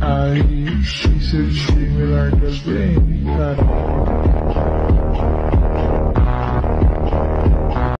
Aí, isso esse me larga bem, cara.